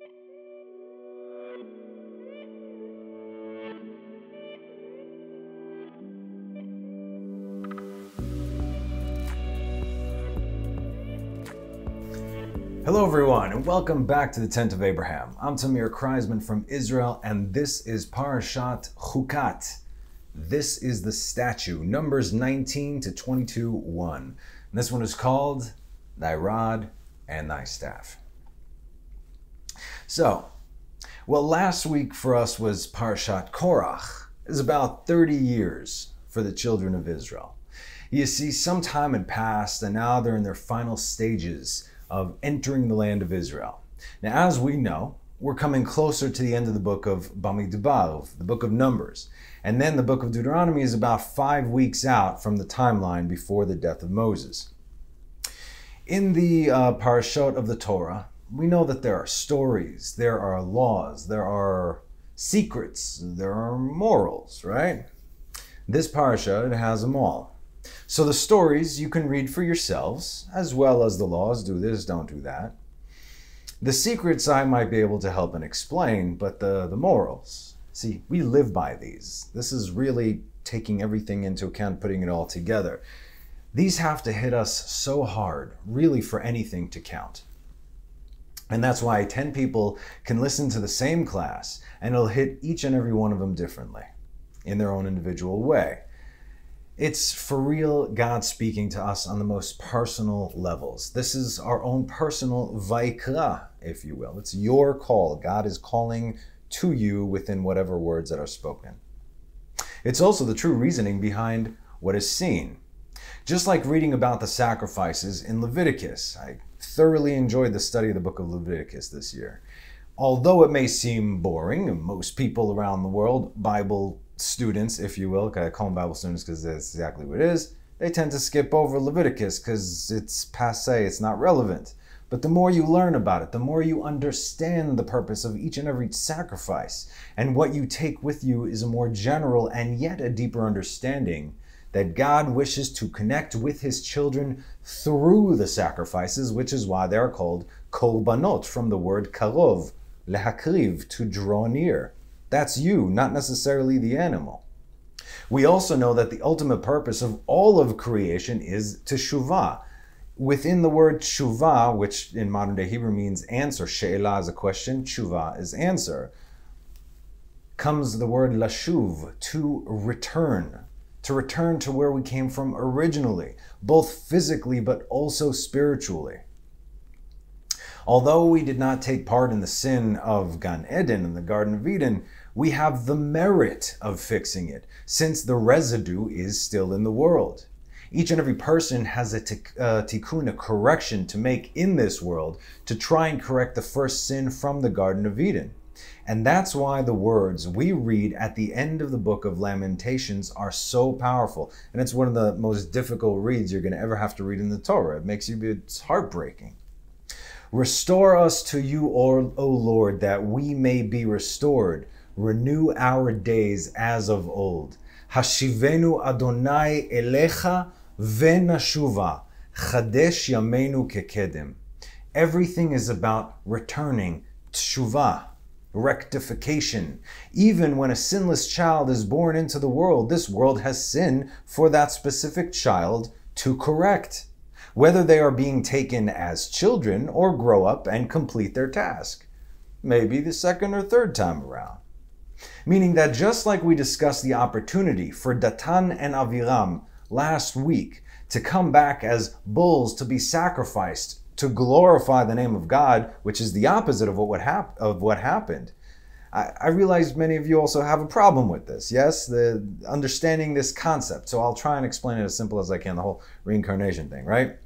Hello, everyone, and welcome back to the Tent of Abraham. I'm Tamir Kreisman from Israel, and this is Parashat Chukat. This is the statute, Numbers 19 to 22 1. And this one is called Thy Rod and Thy Staff. So, well, last week for us was Parshat Korach. It's about 30 years for the children of Israel. You see, some time had passed, and now they're in their final stages of entering the land of Israel. Now, as we know, we're coming closer to the end of the book of Bamidbar, the book of Numbers. And then the book of Deuteronomy is about five weeks out from the timeline before the death of Moses. In the uh, parashot of the Torah, we know that there are stories, there are laws, there are secrets, there are morals, right? This parasha has them all. So the stories you can read for yourselves, as well as the laws do this, don't do that. The secrets I might be able to help and explain, but the, the morals, see, we live by these. This is really taking everything into account, putting it all together. These have to hit us so hard, really, for anything to count. And that's why 10 people can listen to the same class and it'll hit each and every one of them differently in their own individual way. It's for real God speaking to us on the most personal levels. This is our own personal vaikra, if you will. It's your call. God is calling to you within whatever words that are spoken. It's also the true reasoning behind what is seen. Just like reading about the sacrifices in Leviticus, I thoroughly enjoyed the study of the book of Leviticus this year. Although it may seem boring, most people around the world, Bible students, if you will, I call them Bible students because that's exactly what it is, they tend to skip over Leviticus because it's passe, it's not relevant. But the more you learn about it, the more you understand the purpose of each and every sacrifice. And what you take with you is a more general and yet a deeper understanding that God wishes to connect with his children through the sacrifices, which is why they are called korbanot, from the word karov, lehakriv, to draw near. That's you, not necessarily the animal. We also know that the ultimate purpose of all of creation is teshuvah. Within the word tshuva, which in modern day Hebrew means answer, she'elah is a question, tshuva is answer, comes the word lashuv, to return, to return to where we came from originally, both physically but also spiritually. Although we did not take part in the sin of Gan Eden in the Garden of Eden, we have the merit of fixing it, since the residue is still in the world. Each and every person has a uh, tikkun, a correction to make in this world to try and correct the first sin from the Garden of Eden. And that's why the words we read at the end of the book of Lamentations are so powerful. And it's one of the most difficult reads you're going to ever have to read in the Torah. It makes you, it's heartbreaking. Restore us to you, O, o Lord, that we may be restored renew our days as of old. Hashivenu Adonai elecha venashuva, chadesh yamenu kekedem. Everything is about returning, tshuva, rectification. Even when a sinless child is born into the world, this world has sin for that specific child to correct, whether they are being taken as children or grow up and complete their task. Maybe the second or third time around. Meaning that just like we discussed the opportunity for Datan and Aviram last week to come back as bulls to be sacrificed to glorify the name of God, which is the opposite of what, hap- of what happened. I, I realize many of you also have a problem with this, yes? The understanding this concept. So I'll try and explain it as simple as I can, the whole reincarnation thing, right?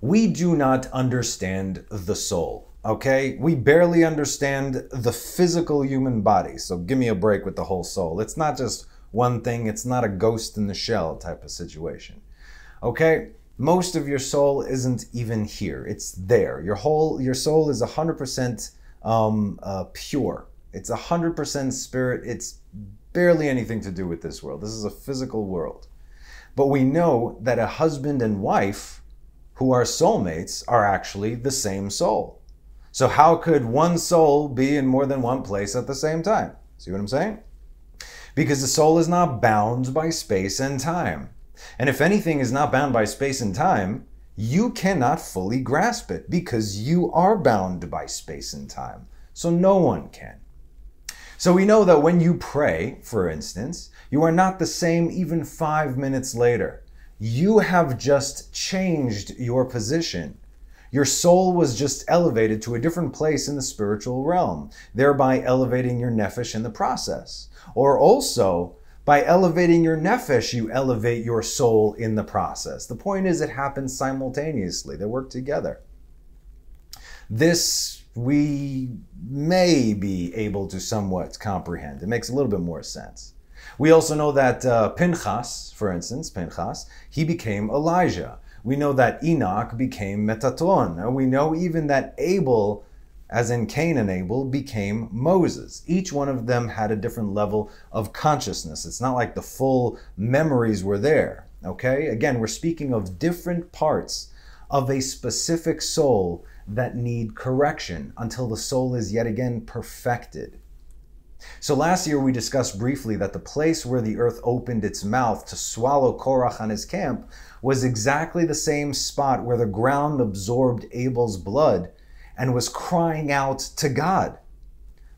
We do not understand the soul. Okay, we barely understand the physical human body, so give me a break with the whole soul. It's not just one thing, it's not a ghost in the shell type of situation. Okay, most of your soul isn't even here, it's there. Your whole, your soul is 100% um, uh, pure, it's 100% spirit, it's barely anything to do with this world. This is a physical world. But we know that a husband and wife who are soulmates are actually the same soul. So, how could one soul be in more than one place at the same time? See what I'm saying? Because the soul is not bound by space and time. And if anything is not bound by space and time, you cannot fully grasp it because you are bound by space and time. So, no one can. So, we know that when you pray, for instance, you are not the same even five minutes later. You have just changed your position. Your soul was just elevated to a different place in the spiritual realm, thereby elevating your nephesh in the process. Or also, by elevating your nephesh, you elevate your soul in the process. The point is, it happens simultaneously, they work together. This we may be able to somewhat comprehend. It makes a little bit more sense. We also know that uh, Pinchas, for instance, Pinchas, he became Elijah. We know that Enoch became Metatron. We know even that Abel, as in Cain and Abel, became Moses. Each one of them had a different level of consciousness. It's not like the full memories were there. Okay? Again, we're speaking of different parts of a specific soul that need correction until the soul is yet again perfected. So last year we discussed briefly that the place where the earth opened its mouth to swallow Korach and his camp was exactly the same spot where the ground absorbed Abel's blood and was crying out to God.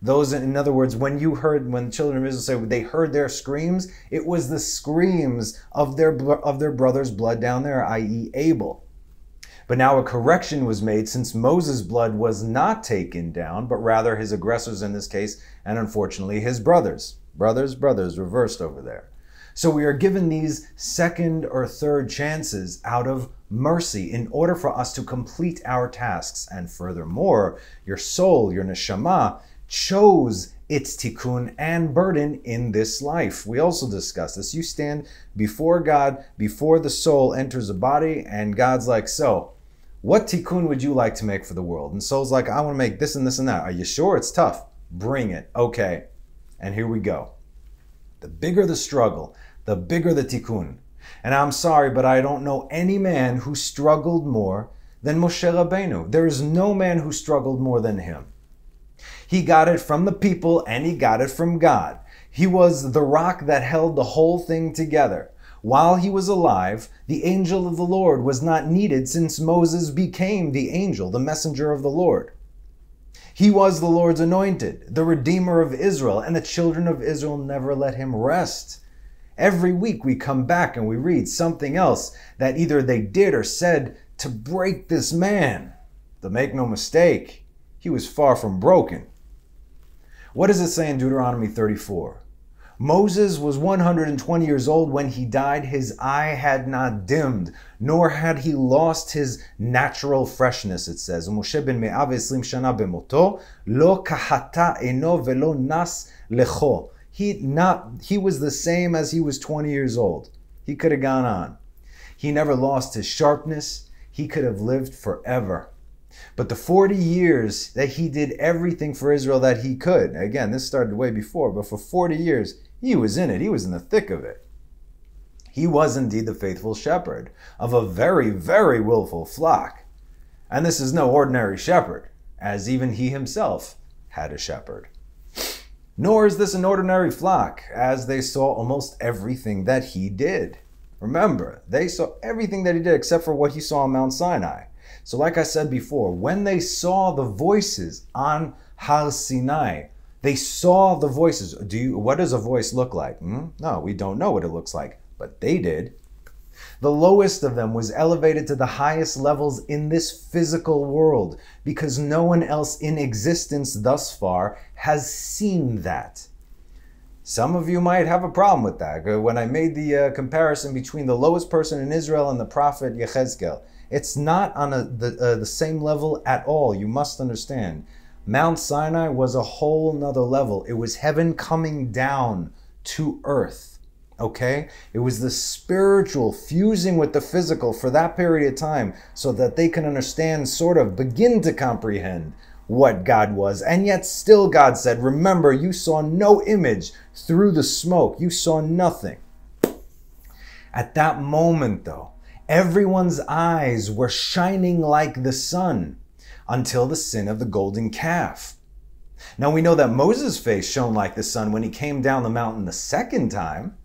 Those, in other words, when you heard, when the children of Israel say they heard their screams, it was the screams of their of their brother's blood down there, i.e., Abel. But now a correction was made since Moses' blood was not taken down, but rather his aggressors in this case, and unfortunately his brothers. Brothers, brothers, reversed over there. So we are given these second or third chances out of mercy in order for us to complete our tasks. And furthermore, your soul, your neshama, chose its tikkun and burden in this life. We also discussed this. You stand before God, before the soul enters the body, and God's like, So, what tikkun would you like to make for the world? And soul's like, I want to make this and this and that. Are you sure? It's tough. Bring it. Okay. And here we go. The bigger the struggle, the bigger the tikkun. And I'm sorry, but I don't know any man who struggled more than Moshe Rabbeinu. There is no man who struggled more than him. He got it from the people and he got it from God. He was the rock that held the whole thing together. While he was alive, the angel of the Lord was not needed since Moses became the angel, the messenger of the Lord. He was the Lord's anointed, the Redeemer of Israel, and the children of Israel never let him rest. Every week we come back and we read something else that either they did or said to break this man. But make no mistake, he was far from broken. What does it say in Deuteronomy 34? Moses was 120 years old when he died. His eye had not dimmed, nor had he lost his natural freshness, it says. Moshe ben me'av shana lo kahata eno velo nas lecho. He, not, he was the same as he was 20 years old. He could have gone on. He never lost his sharpness. He could have lived forever. But the 40 years that he did everything for Israel that he could, again, this started way before, but for 40 years, he was in it. He was in the thick of it. He was indeed the faithful shepherd of a very, very willful flock. And this is no ordinary shepherd, as even he himself had a shepherd. Nor is this an ordinary flock, as they saw almost everything that he did. Remember, they saw everything that he did except for what he saw on Mount Sinai. So, like I said before, when they saw the voices on Har Sinai, they saw the voices. Do you, what does a voice look like? Hmm? No, we don't know what it looks like, but they did. The lowest of them was elevated to the highest levels in this physical world because no one else in existence thus far has seen that. Some of you might have a problem with that. When I made the uh, comparison between the lowest person in Israel and the prophet Yechezkel, it's not on a, the, uh, the same level at all. You must understand. Mount Sinai was a whole nother level. It was heaven coming down to earth. Okay? It was the spiritual fusing with the physical for that period of time so that they can understand, sort of begin to comprehend what God was. And yet, still, God said, Remember, you saw no image through the smoke, you saw nothing. At that moment, though, everyone's eyes were shining like the sun until the sin of the golden calf. Now we know that Moses' face shone like the sun when he came down the mountain the second time.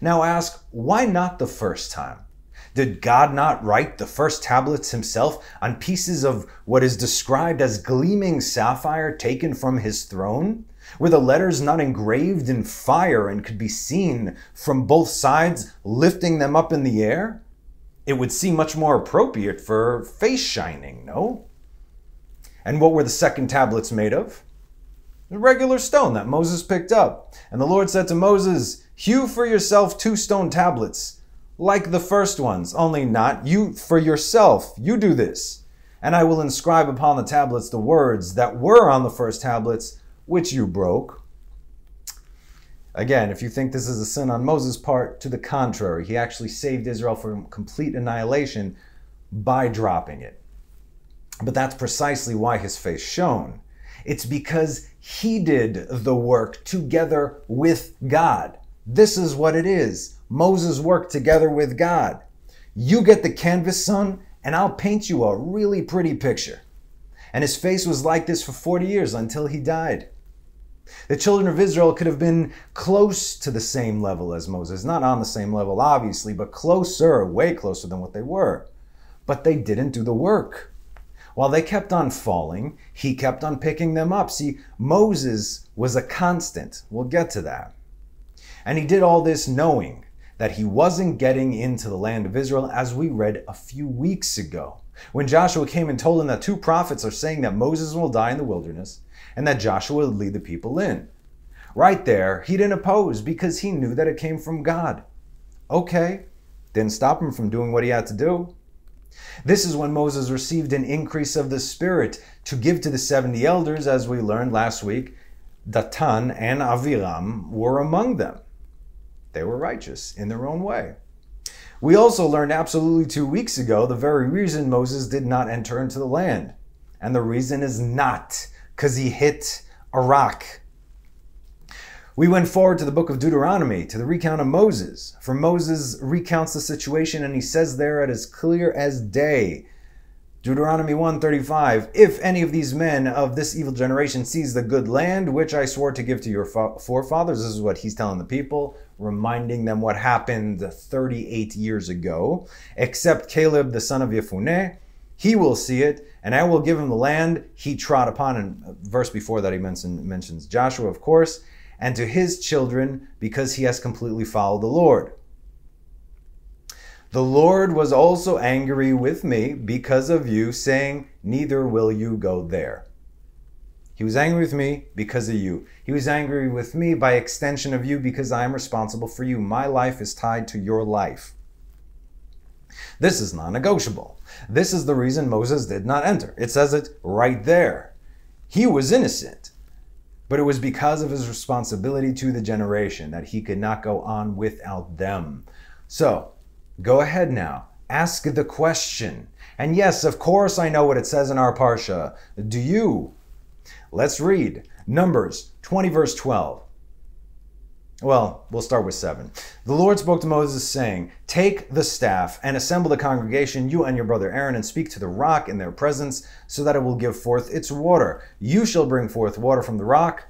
Now ask, why not the first time? Did God not write the first tablets himself on pieces of what is described as gleaming sapphire taken from his throne? Were the letters not engraved in fire and could be seen from both sides lifting them up in the air? It would seem much more appropriate for face shining, no? And what were the second tablets made of? A regular stone that Moses picked up. And the Lord said to Moses, Hew for yourself two stone tablets like the first ones, only not you for yourself. You do this. And I will inscribe upon the tablets the words that were on the first tablets, which you broke. Again, if you think this is a sin on Moses' part, to the contrary, he actually saved Israel from complete annihilation by dropping it. But that's precisely why his face shone. It's because he did the work together with God. This is what it is. Moses worked together with God. You get the canvas, son, and I'll paint you a really pretty picture. And his face was like this for 40 years until he died. The children of Israel could have been close to the same level as Moses. Not on the same level, obviously, but closer, way closer than what they were. But they didn't do the work. While they kept on falling, he kept on picking them up. See, Moses was a constant. We'll get to that. And he did all this knowing that he wasn't getting into the land of Israel, as we read a few weeks ago. When Joshua came and told him that two prophets are saying that Moses will die in the wilderness and that Joshua will lead the people in. Right there, he didn't oppose because he knew that it came from God. Okay, didn't stop him from doing what he had to do. This is when Moses received an increase of the Spirit to give to the 70 elders, as we learned last week. Datan and Aviram were among them. They were righteous in their own way. We also learned absolutely two weeks ago the very reason Moses did not enter into the land. And the reason is not because he hit a rock. We went forward to the book of Deuteronomy, to the recount of Moses. For Moses recounts the situation and he says there it is clear as day Deuteronomy 135 If any of these men of this evil generation sees the good land which I swore to give to your forefathers, this is what he's telling the people, reminding them what happened 38 years ago, except Caleb the son of Yefuneh, he will see it, and I will give him the land he trod upon. And verse before that, he mentions, mentions Joshua, of course, and to his children, because he has completely followed the Lord. The Lord was also angry with me because of you, saying, Neither will you go there. He was angry with me because of you. He was angry with me by extension of you because I am responsible for you. My life is tied to your life. This is non negotiable. This is the reason Moses did not enter. It says it right there. He was innocent, but it was because of his responsibility to the generation that he could not go on without them. So, Go ahead now. Ask the question. And yes, of course, I know what it says in our Parsha. Do you? Let's read Numbers 20, verse 12. Well, we'll start with 7. The Lord spoke to Moses, saying, Take the staff and assemble the congregation, you and your brother Aaron, and speak to the rock in their presence, so that it will give forth its water. You shall bring forth water from the rock,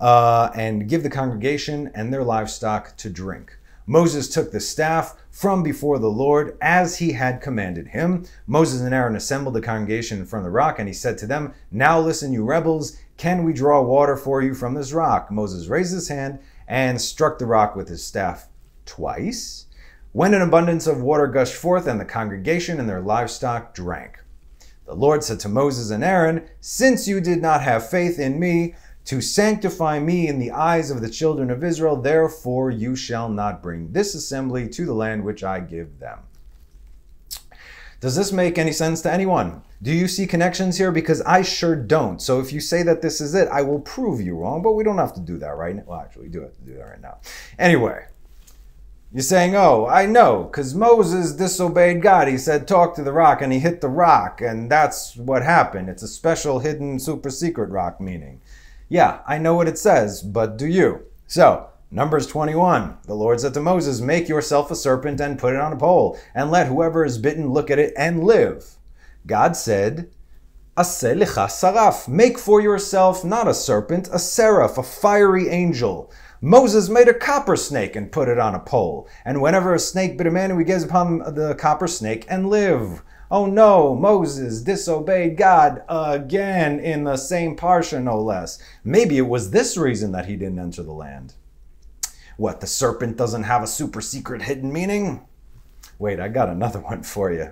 uh, and give the congregation and their livestock to drink. Moses took the staff from before the Lord as he had commanded him. Moses and Aaron assembled the congregation in front of the rock, and he said to them, Now listen, you rebels, can we draw water for you from this rock? Moses raised his hand and struck the rock with his staff twice. When an abundance of water gushed forth, and the congregation and their livestock drank. The Lord said to Moses and Aaron, Since you did not have faith in me, to sanctify me in the eyes of the children of Israel. Therefore, you shall not bring this assembly to the land which I give them. Does this make any sense to anyone? Do you see connections here? Because I sure don't. So if you say that this is it, I will prove you wrong, but we don't have to do that right now. Well, actually, we do have to do that right now. Anyway, you're saying, oh, I know, because Moses disobeyed God. He said, talk to the rock, and he hit the rock, and that's what happened. It's a special, hidden, super secret rock meaning. Yeah, I know what it says, but do you? So, Numbers 21. The Lord said to Moses, Make yourself a serpent and put it on a pole, and let whoever is bitten look at it and live. God said, Aselicha saraf. Make for yourself not a serpent, a seraph, a fiery angel. Moses made a copper snake and put it on a pole. And whenever a snake bit a man, he gazed upon the copper snake and live. Oh no, Moses disobeyed God again in the same parsha, no less. Maybe it was this reason that he didn't enter the land. What, the serpent doesn't have a super secret hidden meaning? Wait, I got another one for you.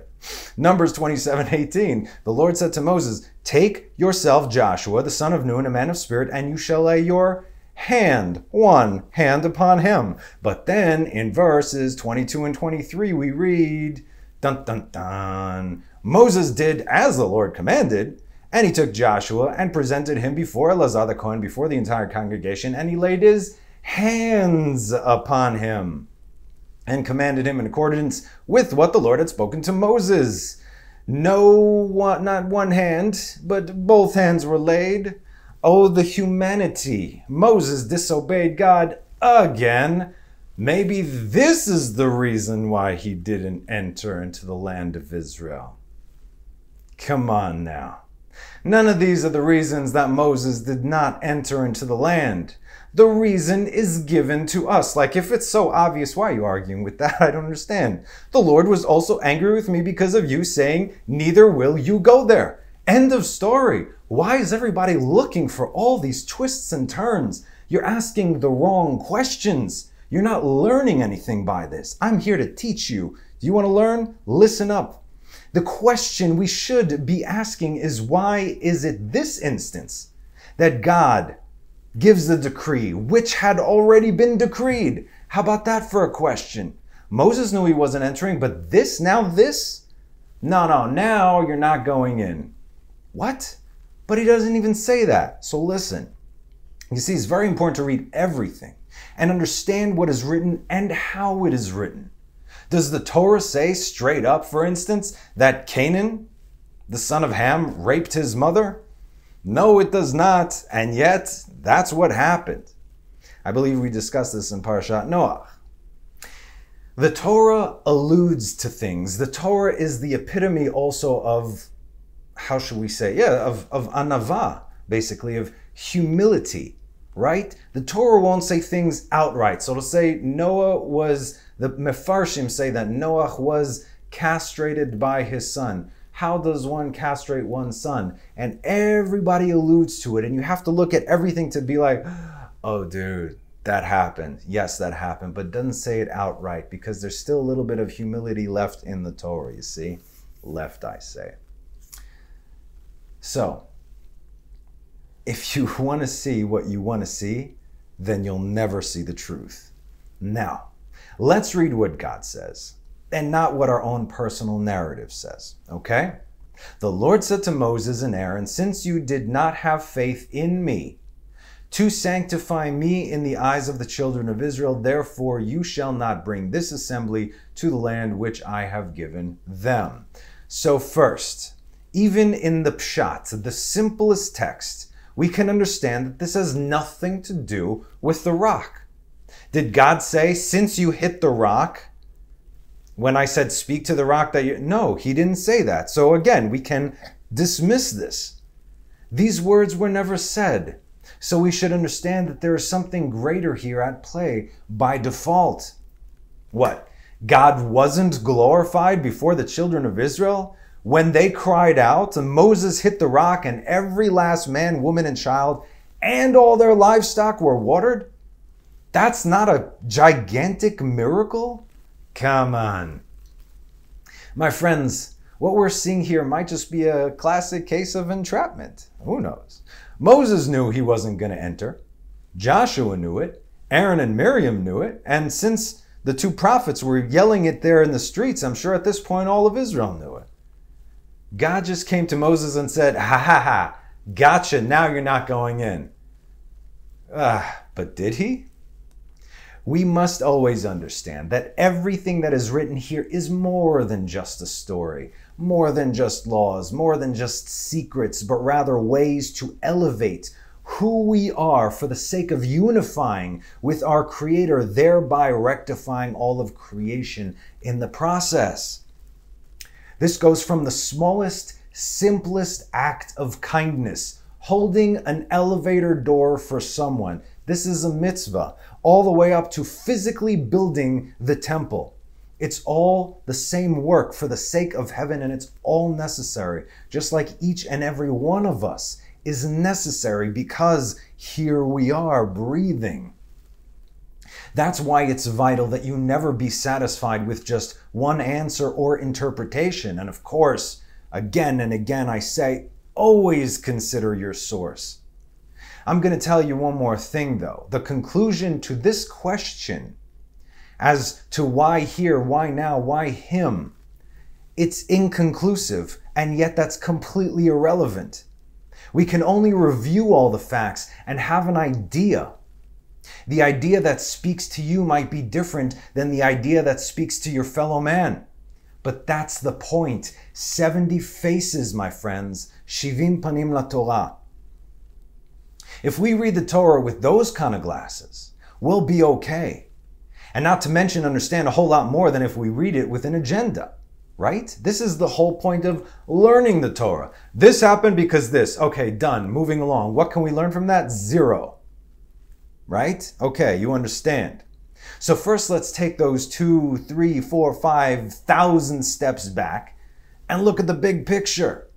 Numbers 27 18. The Lord said to Moses, Take yourself Joshua, the son of Nun, a man of spirit, and you shall lay your hand, one hand upon him. But then in verses 22 and 23, we read, Dun dun dun. Moses did as the Lord commanded, and he took Joshua and presented him before Eleazar the Cohen, before the entire congregation, and he laid his hands upon him and commanded him in accordance with what the Lord had spoken to Moses. No one, not one hand, but both hands were laid. Oh, the humanity! Moses disobeyed God again. Maybe this is the reason why he didn't enter into the land of Israel. Come on now. None of these are the reasons that Moses did not enter into the land the reason is given to us. Like, if it's so obvious, why are you arguing with that? I don't understand. The Lord was also angry with me because of you saying, Neither will you go there. End of story. Why is everybody looking for all these twists and turns? You're asking the wrong questions. You're not learning anything by this. I'm here to teach you. Do you want to learn? Listen up. The question we should be asking is why is it this instance that God gives the decree, which had already been decreed. How about that for a question? Moses knew he wasn't entering, but this, now this? No, no, now you're not going in. What? But he doesn't even say that. So listen. You see, it's very important to read everything and understand what is written and how it is written. Does the Torah say straight up, for instance, that Canaan, the son of Ham, raped his mother? No, it does not. And yet, that's what happened. I believe we discussed this in Parashat Noah. The Torah alludes to things. The Torah is the epitome also of, how should we say, yeah, of, of anava, basically, of humility, right? The Torah won't say things outright. So to say Noah was, the Mefarshim say that Noah was castrated by his son how does one castrate one's son? And everybody alludes to it. And you have to look at everything to be like, oh, dude, that happened. Yes, that happened. But doesn't say it outright because there's still a little bit of humility left in the Torah, you see? Left, I say. So, if you want to see what you want to see, then you'll never see the truth. Now, let's read what God says and not what our own personal narrative says. Okay? The Lord said to Moses and Aaron, Since you did not have faith in me, to sanctify me in the eyes of the children of Israel, therefore you shall not bring this assembly to the land which I have given them. So, first, even in the Pshat, the simplest text, we can understand that this has nothing to do with the rock. Did God say, Since you hit the rock, when I said, speak to the rock that you. No, he didn't say that. So again, we can dismiss this. These words were never said. So we should understand that there is something greater here at play by default. What? God wasn't glorified before the children of Israel? When they cried out and Moses hit the rock and every last man, woman, and child and all their livestock were watered? That's not a gigantic miracle? Come on. My friends, what we're seeing here might just be a classic case of entrapment. Who knows? Moses knew he wasn't going to enter. Joshua knew it. Aaron and Miriam knew it. And since the two prophets were yelling it there in the streets, I'm sure at this point all of Israel knew it. God just came to Moses and said, Ha ha ha, gotcha, now you're not going in. Ah, but did he? We must always understand that everything that is written here is more than just a story, more than just laws, more than just secrets, but rather ways to elevate who we are for the sake of unifying with our Creator, thereby rectifying all of creation in the process. This goes from the smallest simplest act of kindness, holding an elevator door for someone. This is a mitzvah, all the way up to physically building the temple. It's all the same work for the sake of heaven, and it's all necessary, just like each and every one of us is necessary because here we are breathing. That's why it's vital that you never be satisfied with just one answer or interpretation. And of course, again and again, I say, always consider your source. I'm going to tell you one more thing though. The conclusion to this question as to why here, why now, why him, it's inconclusive, and yet that's completely irrelevant. We can only review all the facts and have an idea. The idea that speaks to you might be different than the idea that speaks to your fellow man. But that's the point. 70 faces, my friends. Shivim panim la Torah. If we read the Torah with those kind of glasses, we'll be okay. And not to mention understand a whole lot more than if we read it with an agenda right? This is the whole point of learning the Torah. This happened because this. Okay, done. Moving along. What can we learn from that? Zero. Right? Okay, you understand. So first let's take those two, three, four, five thousand steps back and look at the big picture.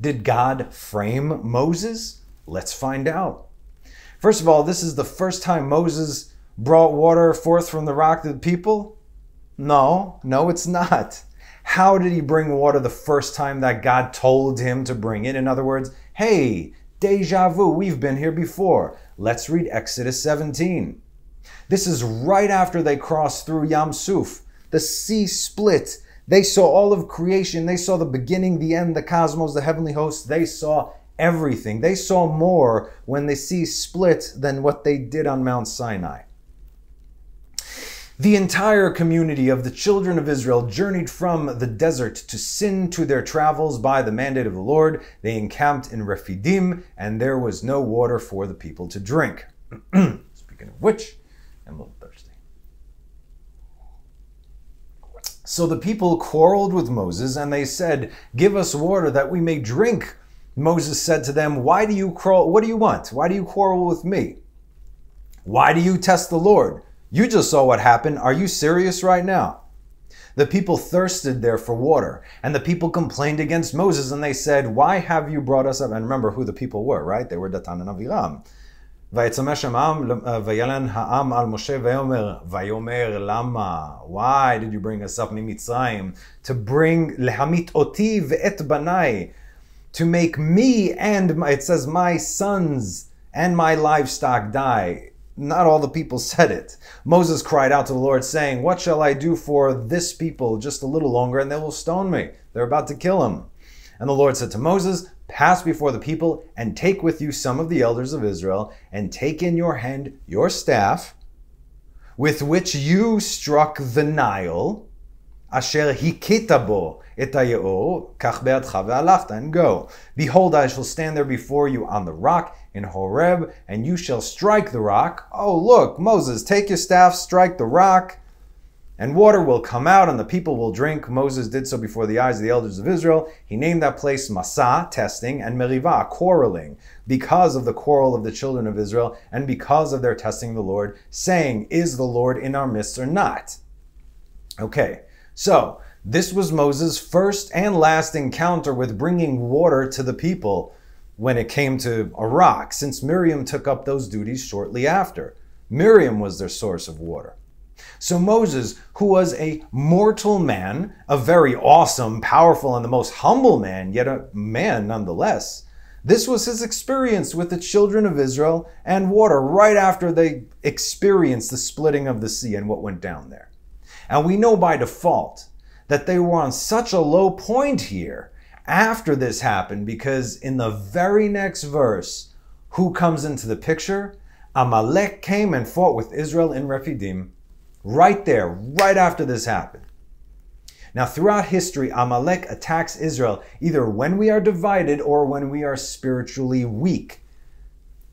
Did God frame Moses? Let's find out. First of all, this is the first time Moses brought water forth from the rock to the people? No, no, it's not. How did he bring water the first time that God told him to bring it? In other words, hey, deja vu, we've been here before. Let's read Exodus 17. This is right after they crossed through Yam Suf. The sea split. They saw all of creation. They saw the beginning, the end, the cosmos, the heavenly hosts. They saw everything. They saw more when the sea split than what they did on Mount Sinai. The entire community of the children of Israel journeyed from the desert to Sin to their travels by the mandate of the Lord. They encamped in Rephidim, and there was no water for the people to drink. Speaking of which, I'm a little thirsty. So the people quarreled with Moses, and they said, Give us water that we may drink. Moses said to them, Why do you quarrel? What do you want? Why do you quarrel with me? Why do you test the Lord? You just saw what happened. Are you serious right now? The people thirsted there for water, and the people complained against Moses, and they said, Why have you brought us up? And remember who the people were, right? They were Datan and Aviram. Why did you bring us up ממצרים? To bring להמית אותי ואת בניי. to make me and, my, it says, my sons and my livestock die not all the people said it. Moses cried out to the Lord, saying, What shall I do for this people just a little longer, and they will stone me? They're about to kill him. And the Lord said to Moses, Pass before the people, and take with you some of the elders of Israel, and take in your hand your staff, with which you struck the Nile, asher hikita bo et kach be'adcha ve'alachta, and go. Behold, I shall stand there before you on the rock, in Horeb, and you shall strike the rock. Oh, look, Moses, take your staff, strike the rock, and water will come out, and the people will drink. Moses did so before the eyes of the elders of Israel. He named that place Massah, testing, and Merivah, quarreling, because of the quarrel of the children of Israel, and because of their testing the Lord, saying, Is the Lord in our midst or not? Okay, so this was Moses' first and last encounter with bringing water to the people when it came to a rock, since Miriam took up those duties shortly after. Miriam was their source of water. So Moses, who was a mortal man, a very awesome, powerful, and the most humble man, yet a man nonetheless, this was his experience with the children of Israel and water right after they experienced the splitting of the sea and what went down there. And we know by default that they were on such a low point here after this happened because in the very next verse, who comes into the picture? Amalek came and fought with Israel in Rephidim. Right there, right after this happened. Now, throughout history, Amalek attacks Israel either when we are divided or when we are spiritually weak.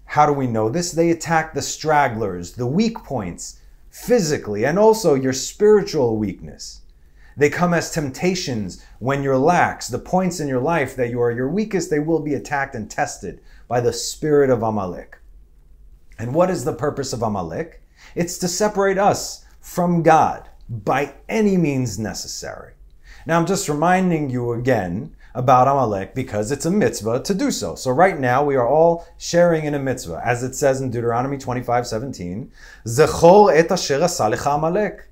How do we know this? They attack the stragglers, the weak points, physically, and also your spiritual weakness. They come as temptations when you're lax. The points in your life that you are your weakest, they will be attacked and tested by the spirit of Amalek. And what is the purpose of Amalek? It's to separate us from God by any means necessary. Now, I'm just reminding you again about Amalek because it's a mitzvah to do so. So right now we are all sharing in a mitzvah, as it says in Deuteronomy 25, 17, Zechor et asher Amalek.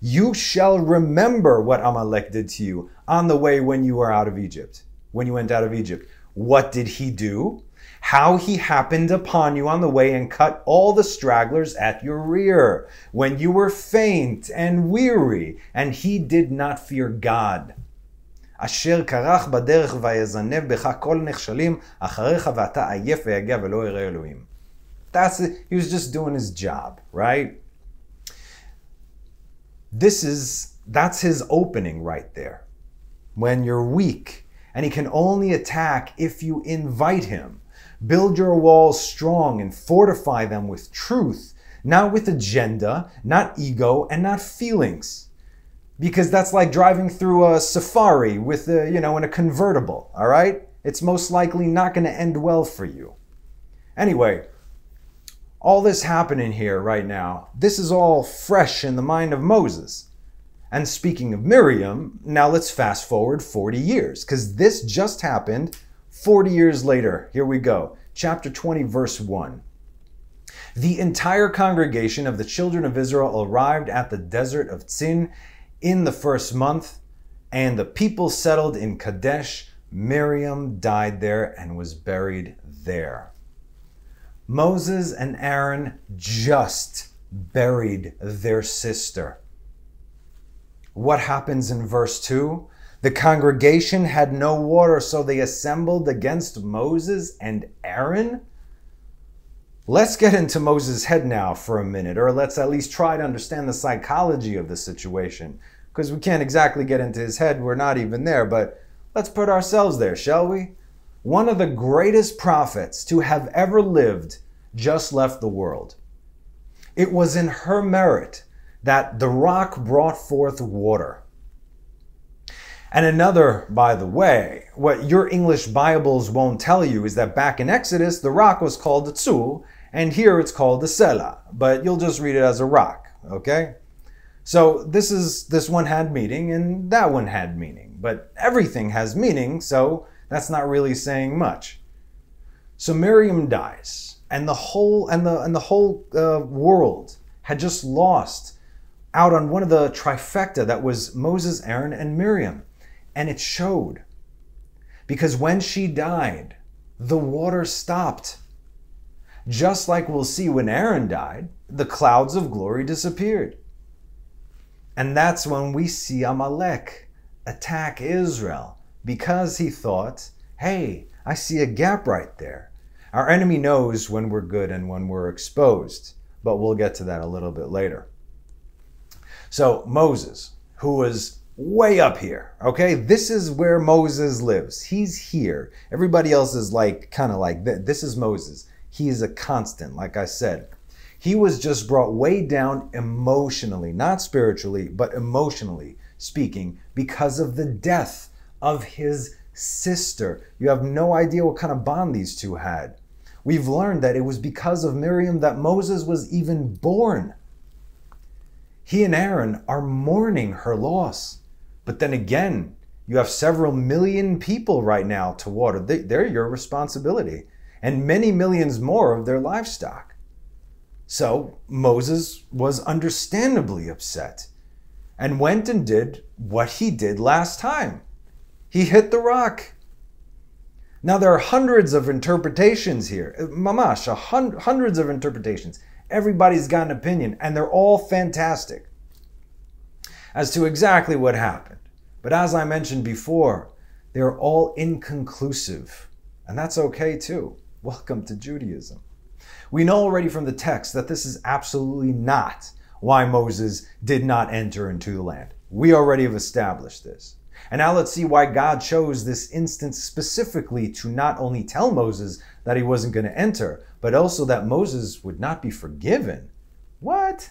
You shall remember what Amalek did to you on the way when you were out of Egypt, when you went out of Egypt. What did he do? How he happened upon you on the way and cut all the stragglers at your rear, when you were faint and weary, and he did not fear God. אשר כרך בדרך ויזנב בך כל נכשלים אחריך ואתה עייף ויגע ולא יראה אלוהים. That's it. He was just doing his job, right? This is that's his opening right there. When you're weak and he can only attack if you invite him. Build your walls strong and fortify them with truth, not with agenda, not ego, and not feelings. Because that's like driving through a safari with a, you know, in a convertible, all right? It's most likely not going to end well for you. Anyway, all this happening here right now, this is all fresh in the mind of Moses. And speaking of Miriam, now let's fast forward 40 years, because this just happened 40 years later. Here we go. Chapter 20, verse 1. The entire congregation of the children of Israel arrived at the desert of Tzin in the first month, and the people settled in Kadesh. Miriam died there and was buried there. Moses and Aaron just buried their sister. What happens in verse 2? The congregation had no water, so they assembled against Moses and Aaron. Let's get into Moses' head now for a minute, or let's at least try to understand the psychology of the situation. Because we can't exactly get into his head, we're not even there, but let's put ourselves there, shall we? one of the greatest prophets to have ever lived, just left the world. It was in her merit that the rock brought forth water. And another, by the way, what your English Bibles won't tell you is that back in Exodus, the rock was called the Tzur, and here it's called the Selah, but you'll just read it as a rock, okay? So this is this one had meaning and that one had meaning, but everything has meaning, so that's not really saying much. So Miriam dies, and the whole and the and the whole uh, world had just lost out on one of the trifecta that was Moses, Aaron, and Miriam, and it showed because when she died, the water stopped. Just like we'll see when Aaron died, the clouds of glory disappeared. And that's when we see Amalek attack Israel because he thought, hey, I see a gap right there. Our enemy knows when we're good and when we're exposed, but we'll get to that a little bit later. So, Moses, who was way up here, okay? This is where Moses lives. He's here. Everybody else is like, kind of like, this is Moses. He is a constant, like I said. He was just brought way down emotionally, not spiritually, but emotionally speaking, because of the death of his sister. You have no idea what kind of bond these two had. We've learned that it was because of Miriam that Moses was even born. He and Aaron are mourning her loss. But then again, you have several million people right now to water. They're your responsibility, and many millions more of their livestock. So Moses was understandably upset and went and did what he did last time he hit the rock. Now, there are hundreds of interpretations here. Uh, Mamash, hun- hundreds of interpretations. Everybody's got an opinion, and they're all fantastic as to exactly what happened. But as I mentioned before, they're all inconclusive. And that's okay too. Welcome to Judaism. We know already from the text that this is absolutely not why Moses did not enter into the land. We already have established this. And now let's see why God chose this instance specifically to not only tell Moses that he wasn't going to enter, but also that Moses would not be forgiven. What?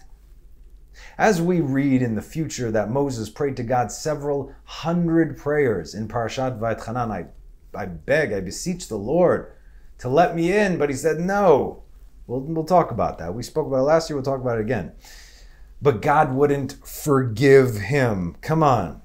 As we read in the future that Moses prayed to God several hundred prayers in Parashat Va'etchanan, I, I beg, I beseech the Lord to let me in, but he said no. We'll, we'll talk about that. We spoke about it last year, we'll talk about it again. But God wouldn't forgive him. Come on.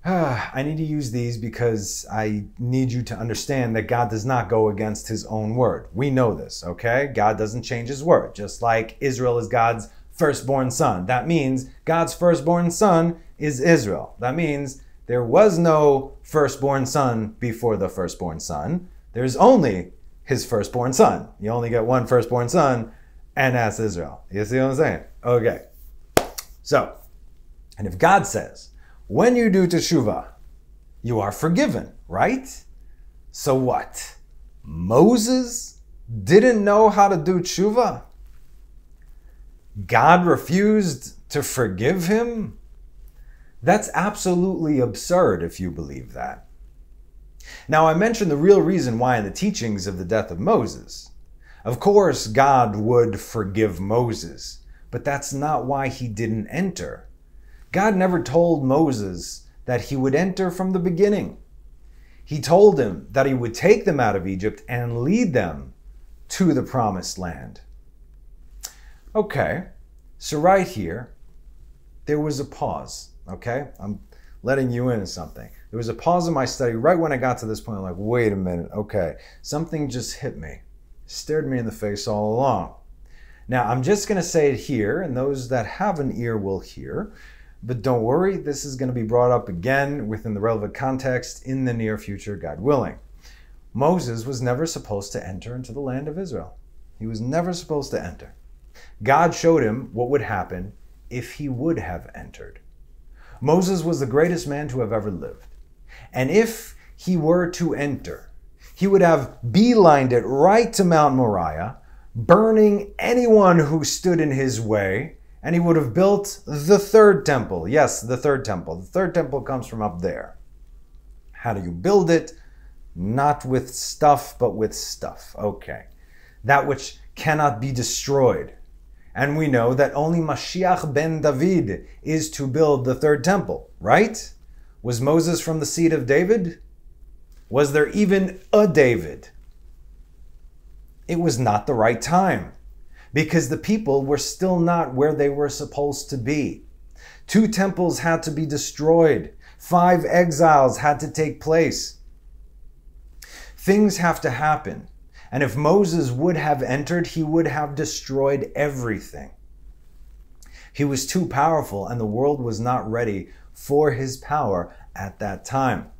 I need to use these because I need you to understand that God does not go against his own word. We know this, okay? God doesn't change his word, just like Israel is God's firstborn son. That means God's firstborn son is Israel. That means there was no firstborn son before the firstborn son. There's only his firstborn son. You only get one firstborn son, and that's Israel. You see what I'm saying? Okay. So, and if God says, when you do teshuvah, you are forgiven, right? So what? Moses didn't know how to do tshuva? God refused to forgive him? That's absolutely absurd if you believe that. Now, I mentioned the real reason why in the teachings of the death of Moses. Of course, God would forgive Moses, but that's not why he didn't enter. God never told Moses that he would enter from the beginning. He told him that he would take them out of Egypt and lead them to the promised land. Okay, so right here, there was a pause. Okay, I'm letting you in on something. There was a pause in my study right when I got to this point. I'm like, wait a minute, okay, something just hit me, stared me in the face all along. Now, I'm just going to say it here, and those that have an ear will hear. But don't worry, this is going to be brought up again within the relevant context in the near future, God willing. Moses was never supposed to enter into the land of Israel. He was never supposed to enter. God showed him what would happen if he would have entered. Moses was the greatest man to have ever lived. And if he were to enter, he would have beelined it right to Mount Moriah, burning anyone who stood in his way and he would have built the third temple. Yes, the third temple. The third temple comes from up there. How do you build it? Not with stuff, but with stuff. Okay. That which cannot be destroyed. And we know that only Mashiach ben David is to build the third temple, right? Was Moses from the seed of David? Was there even a David? It was not the right time because the people were still not where they were supposed to be. Two temples had to be destroyed, five exiles had to take place. Things have to happen. And if Moses would have entered, he would have destroyed everything. He was too powerful, and the world was not ready for his power at that time.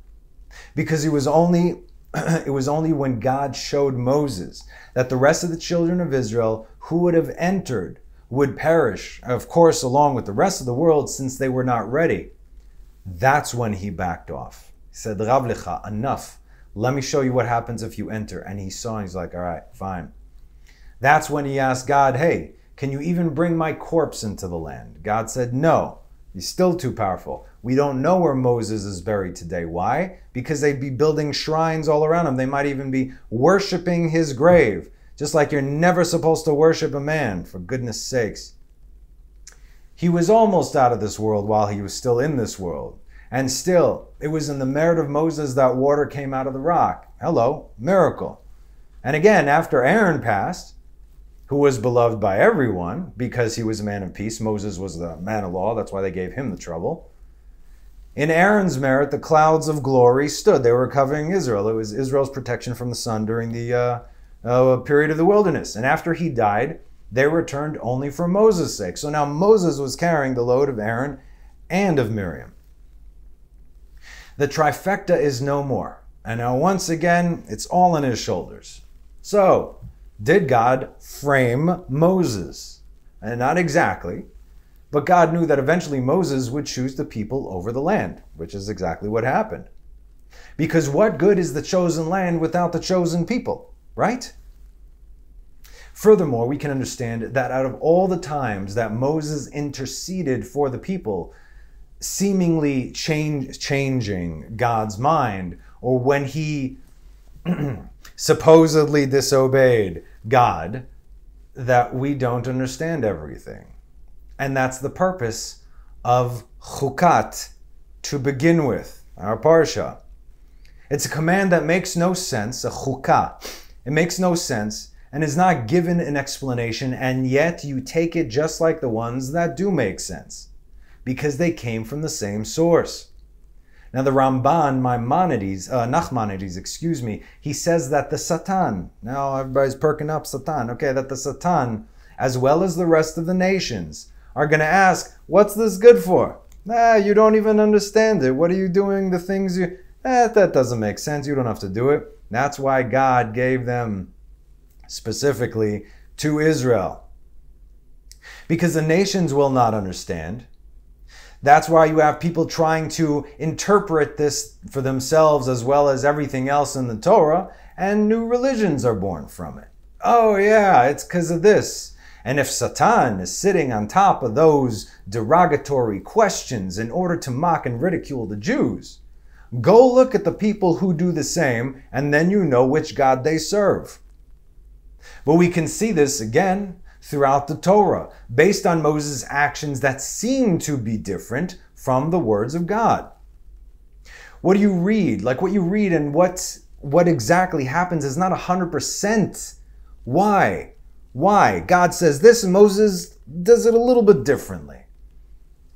Because he was only it was only when God showed Moses that the rest of the children of Israel who would have entered would perish, of course, along with the rest of the world, since they were not ready. That's when he backed off. He said, Ravlicha, enough. Let me show you what happens if you enter. And he saw, and he's like, all right, fine. That's when he asked God, hey, can you even bring my corpse into the land? God said, no. He's still too powerful. We don't know where Moses is buried today. Why? Because they'd be building shrines all around him. They might even be worshiping his grave. Just like you're never supposed to worship a man, for goodness sakes. He was almost out of this world while he was still in this world. And still, it was in the merit of Moses that water came out of the rock. Hello, miracle. And again, after Aaron passed, who was beloved by everyone because he was a man of peace, Moses was the man of law, that's why they gave him the trouble. In Aaron's merit, the clouds of glory stood. They were covering Israel. It was Israel's protection from the sun during the uh, a period of the wilderness. And after he died, they returned only for Moses' sake. So now Moses was carrying the load of Aaron and of Miriam. The trifecta is no more. And now, once again, it's all on his shoulders. So, did God frame Moses? And not exactly, but God knew that eventually Moses would choose the people over the land, which is exactly what happened. Because what good is the chosen land without the chosen people? right? Furthermore, we can understand that out of all the times that Moses interceded for the people, seemingly change, changing God's mind, or when he supposedly disobeyed God, that we don't understand everything. And that's the purpose of chukat to begin with, our parsha. It's a command that makes no sense, a chukah. It makes no sense and is not given an explanation, and yet you take it just like the ones that do make sense, because they came from the same source. Now the Ramban, Maimonides, uh, Nachmanides, excuse me, he says that the Satan, now everybody's perking up Satan, okay, that the Satan, as well as the rest of the nations, are going to ask, what's this good for? Ah, you don't even understand it. What are you doing? The things you, eh, that doesn't make sense. You don't have to do it. That's why God gave them specifically to Israel. Because the nations will not understand. That's why you have people trying to interpret this for themselves as well as everything else in the Torah, and new religions are born from it. Oh, yeah, it's because of this. And if Satan is sitting on top of those derogatory questions in order to mock and ridicule the Jews, go look at the people who do the same, and then you know which God they serve. But we can see this again throughout the Torah, based on Moses' actions that seem to be different from the words of God. What do you read? Like what you read and what what exactly happens is not 100%. Why? Why? God says this and Moses does it a little bit differently.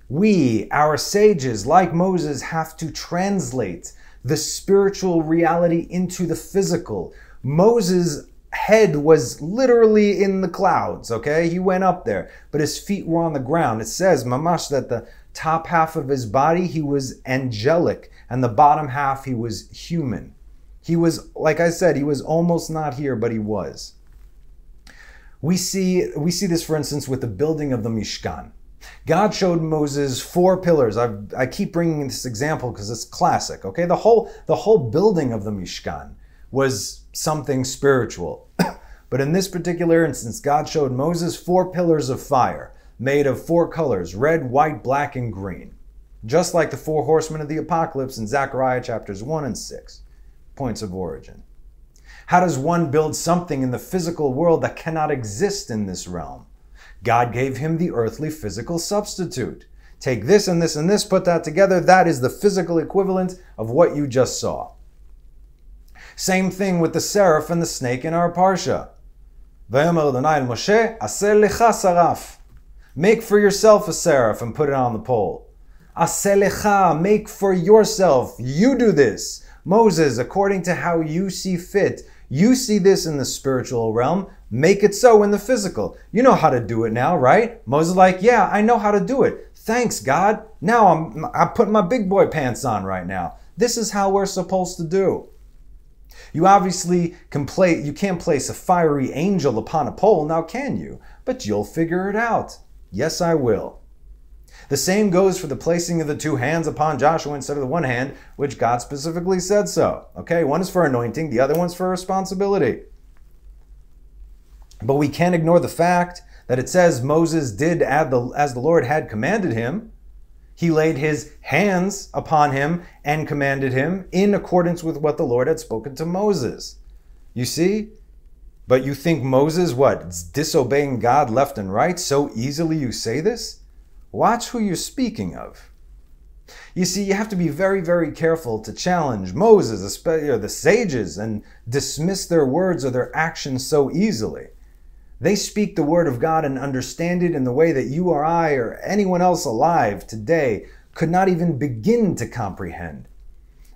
We, our sages, like Moses, have to translate the spiritual reality into the physical. Moses head was literally in the clouds, okay? He went up there, but his feet were on the ground. It says, mamash, that the top half of his body, he was angelic, and the bottom half, he was human. He was, like I said, he was almost not here, but he was. We see, we see this, for instance, with the building of the Mishkan. God showed Moses four pillars. i I keep bringing this example because it's classic. Okay, the whole the whole building of the Mishkan was something spiritual. but in this particular instance, God showed Moses four pillars of fire made of four colors red, white, black, and green. Just like the four horsemen of the apocalypse in Zechariah chapters 1 and 6. Points of origin. How does one build something in the physical world that cannot exist in this realm? God gave him the earthly physical substitute. Take this and this and this, put that together. That is the physical equivalent of what you just saw. Same thing with the seraph and the snake in our parsha. Moshe, saraf. Make for yourself a seraph and put it on the pole. Aselecha, make for yourself. You do this. Moses, according to how you see fit, you see this in the spiritual realm, make it so in the physical. You know how to do it now, right? Moses like, yeah, I know how to do it. Thanks, God. Now I'm I'm putting my big boy pants on right now. This is how we're supposed to do. You obviously can play, you can't place a fiery angel upon a pole, now can you? But you'll figure it out. Yes, I will. The same goes for the placing of the two hands upon Joshua instead of the one hand, which God specifically said so. Okay, one is for anointing, the other one's for responsibility. But we can't ignore the fact that it says Moses did as the Lord had commanded him. He laid his hands upon him and commanded him in accordance with what the Lord had spoken to Moses. You see? But you think Moses, what, disobeying God left and right? So easily you say this? Watch who you're speaking of. You see, you have to be very, very careful to challenge Moses, especially the sages, and dismiss their words or their actions so easily. They speak the word of God and understand it in the way that you or I or anyone else alive today could not even begin to comprehend.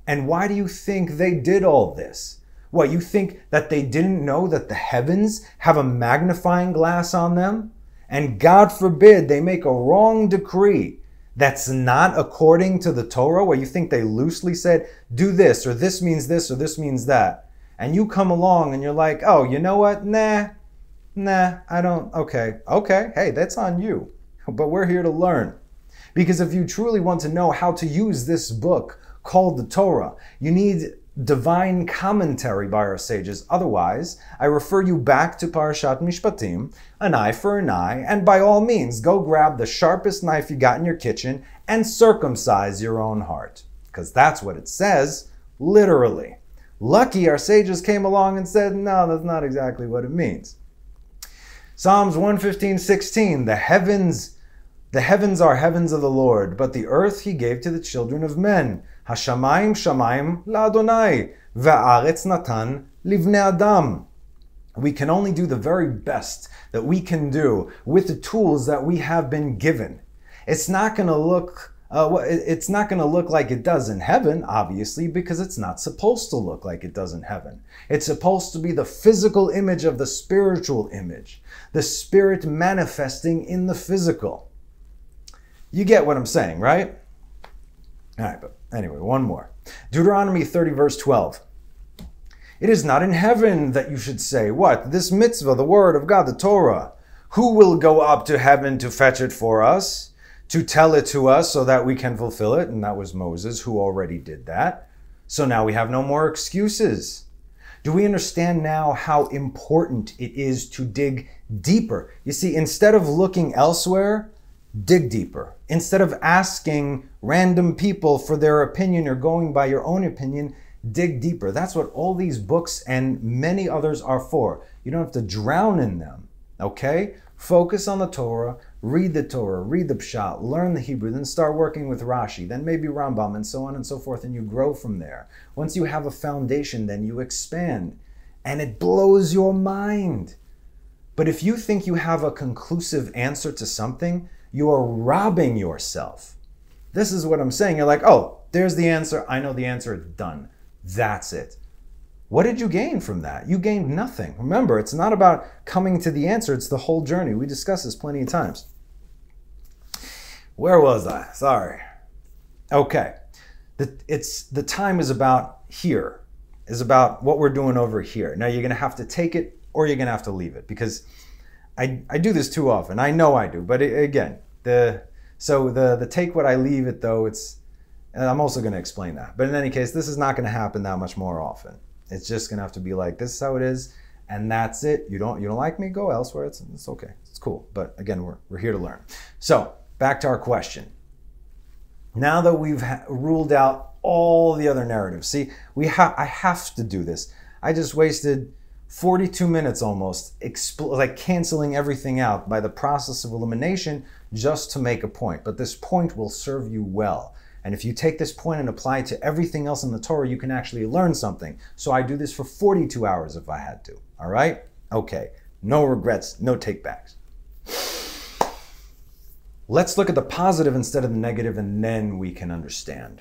And why do you think they did all this? What, you think that they didn't know that the heavens have a magnifying glass on them? And God forbid they make a wrong decree that's not according to the Torah, where you think they loosely said, do this, or this means this, or this means that. And you come along and you're like, oh, you know what? Nah, nah, I don't, okay, okay, hey, that's on you. But we're here to learn. Because if you truly want to know how to use this book called the Torah, you need divine commentary by our sages. Otherwise, I refer you back to Parashat Mishpatim, an eye for an eye, and by all means, go grab the sharpest knife you got in your kitchen and circumcise your own heart. Because that's what it says, literally. Lucky our sages came along and said, no, that's not exactly what it means. Psalms 115, 16, the heavens The heavens are heavens of the Lord, but the earth he gave to the children of men. Hashamayim shamayim la'adonai, ve'aretz natan livne adam. We can only do the very best that we can do with the tools that we have been given. It's not going to look uh, it's not going to look like it does in heaven, obviously, because it's not supposed to look like it does in heaven. It's supposed to be the physical image of the spiritual image, the spirit manifesting in the physical. You get what I'm saying, right? All right, but anyway, one more. Deuteronomy 30, verse 12. It is not in heaven that you should say, What? This mitzvah, the word of God, the Torah. Who will go up to heaven to fetch it for us? To tell it to us so that we can fulfill it? And that was Moses who already did that. So now we have no more excuses. Do we understand now how important it is to dig deeper? You see, instead of looking elsewhere, dig deeper. Instead of asking random people for their opinion or going by your own opinion, dig deeper. That's what all these books and many others are for. You don't have to drown in them, okay? Focus on the Torah, read the Torah, read the Pshat, learn the Hebrew, then start working with Rashi, then maybe Rambam, and so on and so forth, and you grow from there. Once you have a foundation, then you expand, and it blows your mind. But if you think you have a conclusive answer to something, you are robbing yourself. This is what I'm saying. You're like, oh, there's the answer. I know the answer. Done. That's it. What did you gain from that? You gained nothing. Remember, it's not about coming to the answer, it's the whole journey. We discuss this plenty of times. Where was I? Sorry. Okay. The, it's, the time is about here, is about what we're doing over here. Now, you're going to have to take it or you're going to have to leave it because I, I do this too often. I know I do, but it, again, the so the the take what I leave it though, it's I'm also going to explain that. But in any case, this is not going to happen that much more often. It's just to have to be like this is how it is, and that's it. You don't you don't like me? Go elsewhere. It's it's okay. It's cool. But again, we're we're here to learn. So back to our question. Now that we've ruled out all the other narratives, see, we have I have to do this. I just wasted 42 minutes almost, expl- like canceling everything out by the process of elimination just to make a point. But this point will serve you well. And if you take this point and apply it to everything else in the Torah, you can actually learn something. So I do this for 42 hours if I had to. All right? Okay. No regrets, no takebacks. Let's look at the positive instead of the negative, and then we can understand.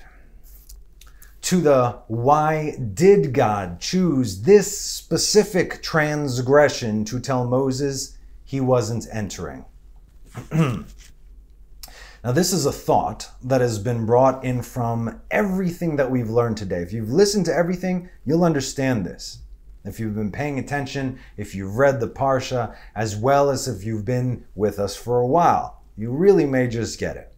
To the why did God choose this specific transgression to tell Moses he wasn't entering? Now, this is a thought that has been brought in from everything that we've learned today. If you've listened to everything, you'll understand this. If you've been paying attention, if you've read the Parsha, as well as if you've been with us for a while, you really may just get it.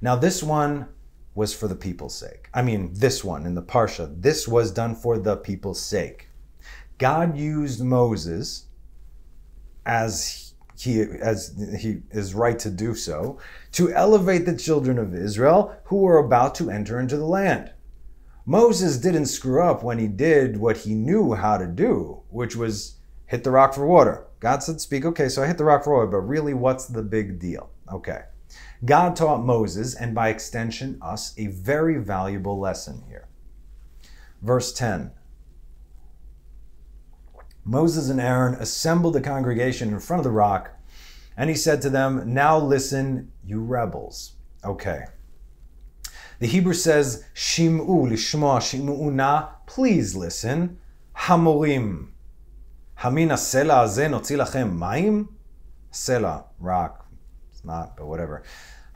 Now, this one was for the people's sake. I mean, this one in the Parsha, this was done for the people's sake. God used Moses as he as he is right to do so to elevate the children of Israel who were about to enter into the land. Moses didn't screw up when he did what he knew how to do, which was hit the rock for water. God said, Speak, okay, so I hit the rock for water, but really, what's the big deal? Okay. God taught Moses, and by extension, us, a very valuable lesson here. Verse 10 Moses and Aaron assembled the congregation in front of the rock, and he said to them, Now listen, you rebels. Okay. The Hebrew says, Shim'u, lishma, shim'u na, please listen. Hamorim. Hamina sela ze notzi lachem maim? Sela, rock. It's not, but whatever.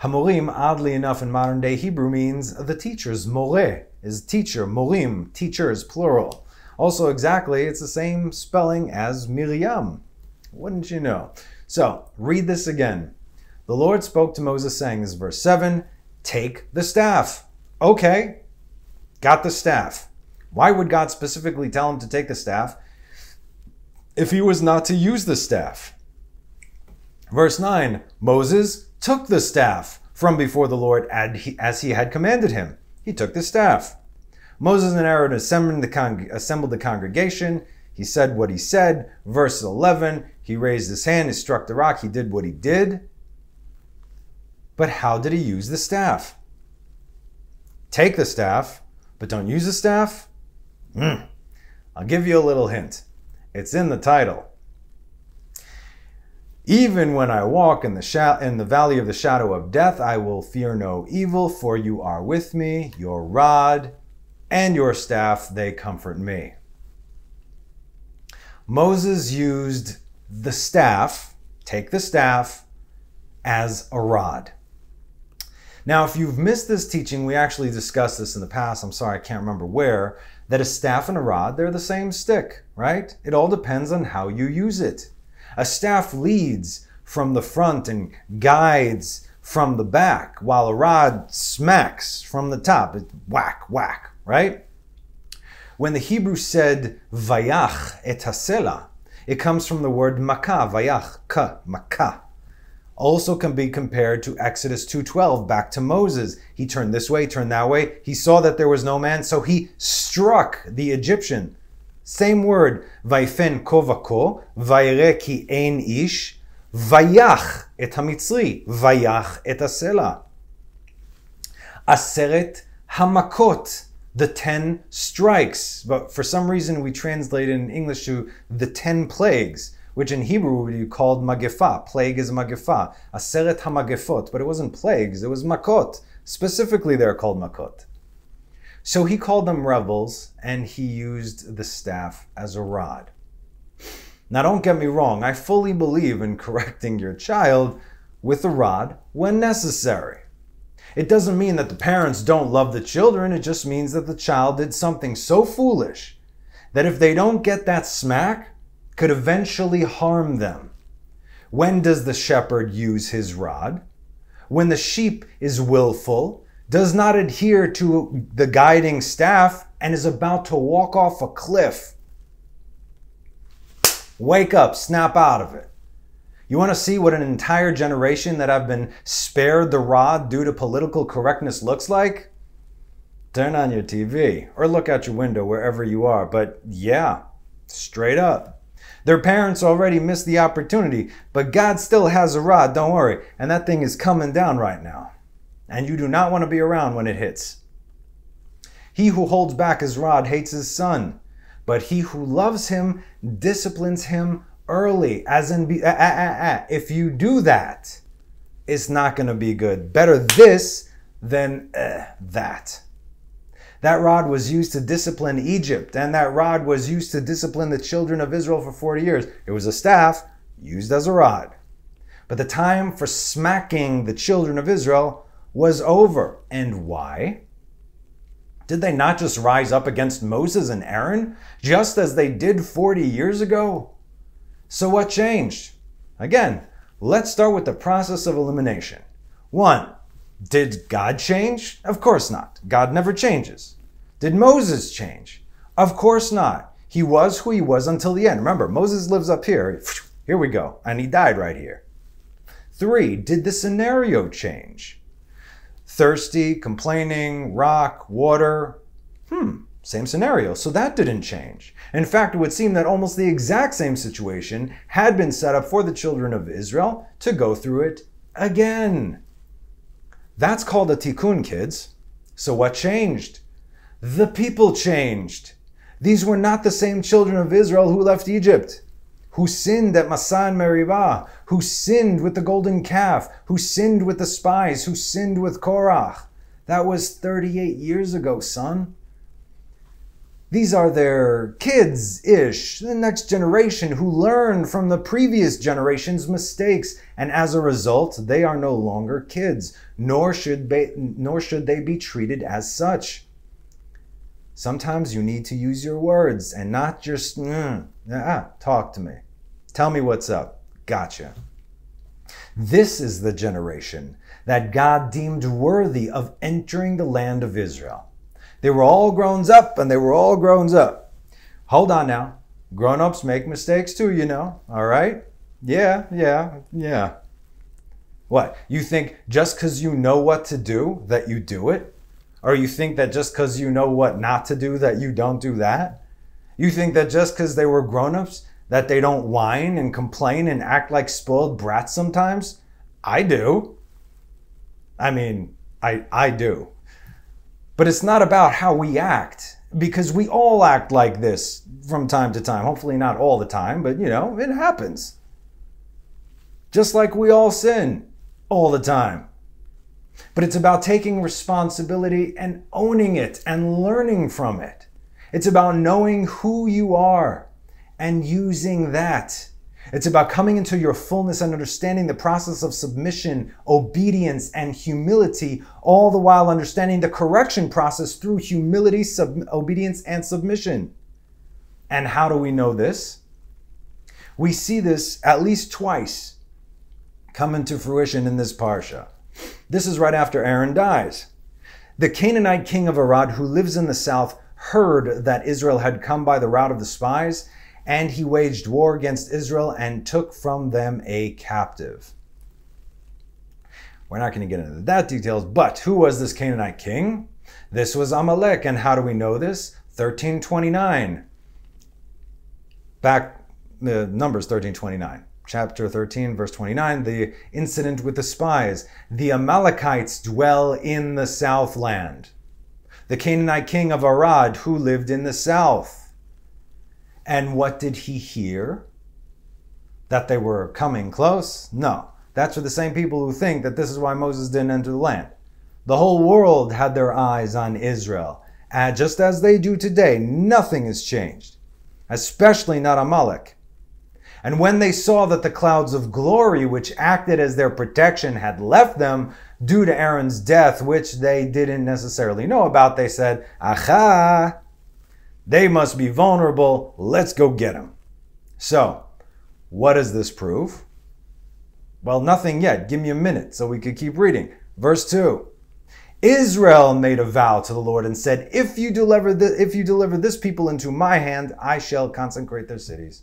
Hamorim, oddly enough, in modern day Hebrew means the teachers. More is teacher. Morim, teachers, plural. Also, exactly, it's the same spelling as Miriam. Wouldn't you know? So, read this again. The Lord spoke to Moses, saying, This is verse 7 Take the staff. Okay, got the staff. Why would God specifically tell him to take the staff if he was not to use the staff? Verse 9 Moses took the staff from before the Lord as he had commanded him. He took the staff. Moses and Aaron assembled the, con- assembled the congregation. He said what he said. Verse 11, he raised his hand, he struck the rock, he did what he did. But how did he use the staff? Take the staff, but don't use the staff? Mm. I'll give you a little hint. It's in the title. Even when I walk in the, sha- in the valley of the shadow of death, I will fear no evil, for you are with me, your rod and your staff, they comfort me. Moses used the staff, take the staff, as a rod. Now, if you've missed this teaching, we actually discussed this in the past. I'm sorry, I can't remember where. That a staff and a rod, they're the same stick, right? It all depends on how you use it. A staff leads from the front and guides from the back, while a rod smacks from the top. It's whack, whack, right? When the Hebrew said vayach et hasela, it comes from the word makah, vayach, ka, makah. Also can be compared to Exodus 2:12, back to Moses. He turned this way, turned that way. He saw that there was no man, so he struck the Egyptian. Same word, vayfen kovako, vayre ki ein ish, vayach et hamitzri, vayach et asela. Aseret hamakot, the ten strikes. But for some reason we translate it in English to the ten plagues, which in Hebrew would be called magefa. Plague is magefa. Aseret hamagefot. But it wasn't plagues, it was makot. Specifically, they're called makot. So he called them rebels and he used the staff as a rod. Now, don't get me wrong, I fully believe in correcting your child with a rod when necessary. It doesn't mean that the parents don't love the children, it just means that the child did something so foolish that if they don't get that smack, could eventually harm them. When does the shepherd use his rod? When the sheep is willful does not adhere to the guiding staff, and is about to walk off a cliff. Wake up, snap out of it. You want to see what an entire generation that have been spared the rod due to political correctness looks like? Turn on your TV or look out your window wherever you are. But yeah, straight up. Their parents already missed the opportunity, but God still has a rod, don't worry. And that thing is coming down right now and you do not want to be around when it hits. He who holds back his rod hates his son, but he who loves him disciplines him early. As in, be, if you do that, it's not going to be good. Better this than uh, that. That rod was used to discipline Egypt, and that rod was used to discipline the children of Israel for 40 years. It was a staff used as a rod. But the time for smacking the children of Israel was over. And why? Did they not just rise up against Moses and Aaron, just as they did 40 years ago? So what changed? Again, let's start with the process of elimination. One, did God change? Of course not. God never changes. Did Moses change? Of course not. He was who he was until the end. Remember, Moses lives up here. Here we go. And he died right here. Three, did the scenario change? thirsty, complaining, rock, water. Hmm, same scenario. So that didn't change. In fact, it would seem that almost the exact same situation had been set up for the children of Israel to go through it again. That's called a tikkun, kids. So what changed? The people changed. These were not the same children of Israel who left Egypt who sinned at Masan Meribah, who sinned with the golden calf, who sinned with the spies, who sinned with Korach. That was 38 years ago, son. These are their kids ish, the next generation who learned from the previous generation's mistakes, and as a result, they are no longer kids, nor should, nor should they be treated as such. Sometimes you need to use your words and not just, mm, ah, talk to me. Tell me what's up. Gotcha. This is the generation that God deemed worthy of entering the land of Israel. They were all grown up and they were all grown up. Hold on now. Grown ups make mistakes too, you know. All right? Yeah, yeah, yeah. What? You think just because you know what to do that you do it? Or you think that just because you know what not to do, that you don't do that? You think that just because they were grown-ups, that they don't whine and complain and act like spoiled brats sometimes? I do. I mean, I, I do. But it's not about how we act because we all act like this from time to time. Hopefully, not all the time, but you know, it happens. Just like we all sin all the time. But it's about taking responsibility and owning it and learning from it. It's about knowing who you are and using that. It's about coming into your fullness and understanding the process of submission, obedience, and humility, all the while understanding the correction process through humility, sub- obedience, and submission. And how do we know this? We see this at least twice come into fruition in this parsha. This is right after Aaron dies. The Canaanite king of Arad, who lives in the south, heard that Israel had come by the route of the spies, and he waged war against Israel and took from them a captive. We're not going to get into that details, but who was this Canaanite king? This was Amalek, and how do we know this? 1329. Back, uh, Numbers 1329 chapter 13, verse 29, the incident with the spies. The Amalekites dwell in the southland. The Canaanite king of Arad, who lived in the south. And what did he hear? That they were coming close? No. That's for the same people who think that this is why Moses didn't enter the land. The whole world had their eyes on Israel. And just as they do today, nothing has changed, especially not Amalek. And when they saw that the clouds of glory, which acted as their protection, had left them due to Aaron's death, which they didn't necessarily know about, they said, Aha! They must be vulnerable. Let's go get them. So, what does this prove? Well, nothing yet. Give me a minute so we could keep reading. Verse 2. Israel made a vow to the Lord and said, If you deliver, the, if you deliver this people into my hand, I shall consecrate their cities.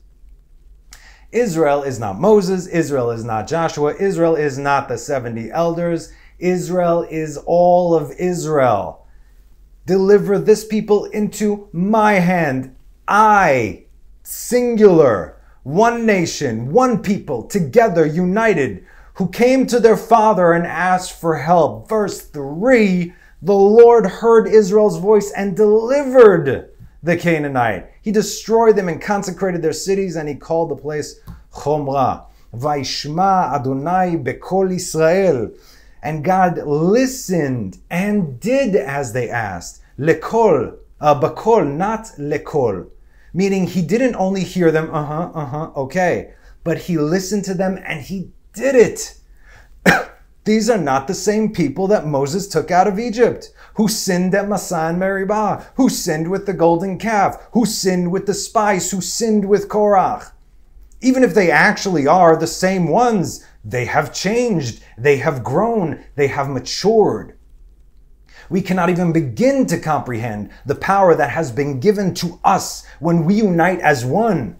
Israel is not Moses. Israel is not Joshua. Israel is not the 70 elders. Israel is all of Israel. Deliver this people into my hand. I, singular, one nation, one people, together, united, who came to their father and asked for help. Verse 3 The Lord heard Israel's voice and delivered the Canaanite. He destroyed them and consecrated their cities, and he called the place Chomra. Vaishma Adonai Bekol Israel. And God listened and did as they asked. Lekol, uh, bakol, not lekol. Meaning he didn't only hear them, uh huh, uh huh, okay, but he listened to them and he did it. These are not the same people that Moses took out of Egypt, who sinned at Massah and Meribah, who sinned with the golden calf, who sinned with the spice, who sinned with Korach. Even if they actually are the same ones, they have changed, they have grown, they have matured. We cannot even begin to comprehend the power that has been given to us when we unite as one.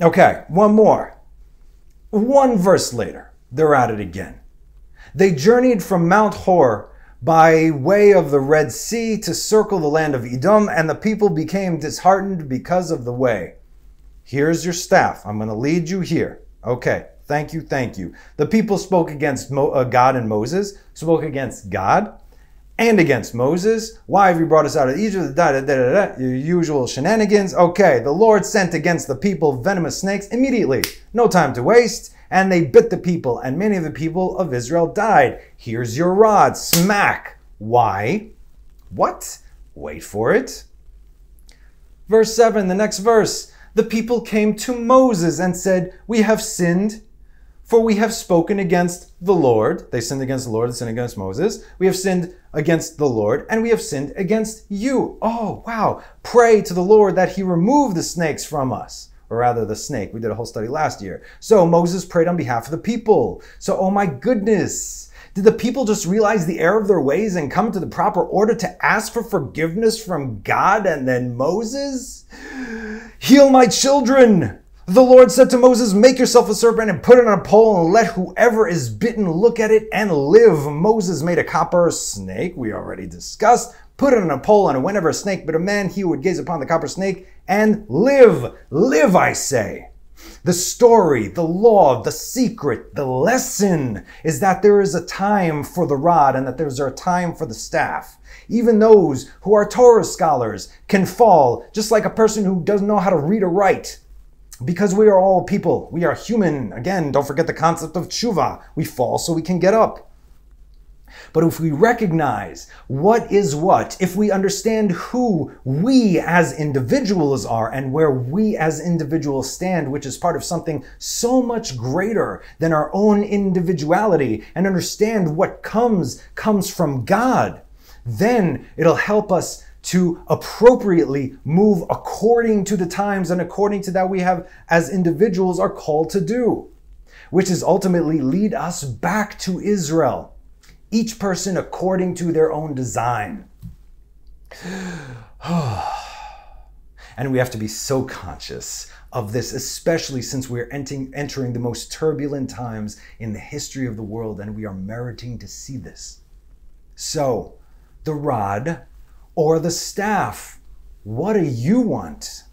Okay, one more. One verse later, they're at it again. They journeyed from Mount Hor by way of the Red Sea to circle the land of Edom, and the people became disheartened because of the way. Here's your staff. I'm going to lead you here. Okay, thank you, thank you. The people spoke against Mo- uh, God and Moses, spoke against God and against Moses. Why have you brought us out of Egypt? Da, da, da. Your usual shenanigans. Okay, the Lord sent against the people venomous snakes immediately. No time to waste and they bit the people, and many of the people of Israel died. Here's your rod. Smack. Why? What? Wait for it. Verse 7, the next verse. The people came to Moses and said, We have sinned, for we have spoken against the Lord. They sinned against the Lord, they sinned against Moses. We have sinned against the Lord, and we have sinned against you. Oh, wow. Pray to the Lord that he remove the snakes from us or rather the snake. We did a whole study last year. So Moses prayed on behalf of the people. So, oh my goodness. Did the people just realize the error of their ways and come to the proper order to ask for forgiveness from God and then Moses? Heal my children! The Lord said to Moses, Make yourself a serpent and put it on a pole and let whoever is bitten look at it and live. Moses made a copper snake, we already discussed, put it on a pole, and whenever a snake bit a man, he would gaze upon the copper snake and live. Live, I say. The story, the law, the secret, the lesson is that there is a time for the rod and that there's a time for the staff. Even those who are Torah scholars can fall, just like a person who doesn't know how to read or write. Because we are all people. We are human. Again, don't forget the concept of tshuva. We fall so we can get up. But if we recognize what is what, if we understand who we as individuals are and where we as individuals stand, which is part of something so much greater than our own individuality, and understand what comes, comes from God, then it'll help us to appropriately move according to the times and according to that we have as individuals are called to do, which is ultimately lead us back to Israel each person according to their own design. and we have to be so conscious of this, especially since we're entering the most turbulent times in the history of the world, and we are meriting to see this. So, the rod or the staff, what do you want?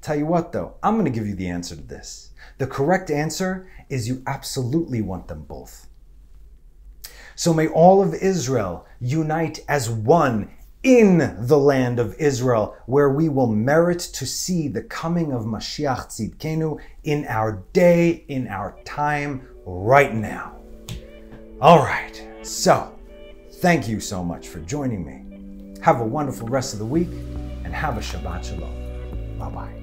Tell you what, though, I'm going to give you the answer to this. The correct answer is you absolutely want them both. So may all of Israel unite as one in the land of Israel, where we will merit to see the coming of Mashiach Tzidkenu in our day, in our time, right now. All right, so thank you so much for joining me. Have a wonderful rest of the week and have a Shabbat Shalom. Bye bye.